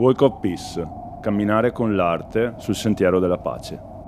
Walk of Peace, camminare con l'arte sul sentiero della pace.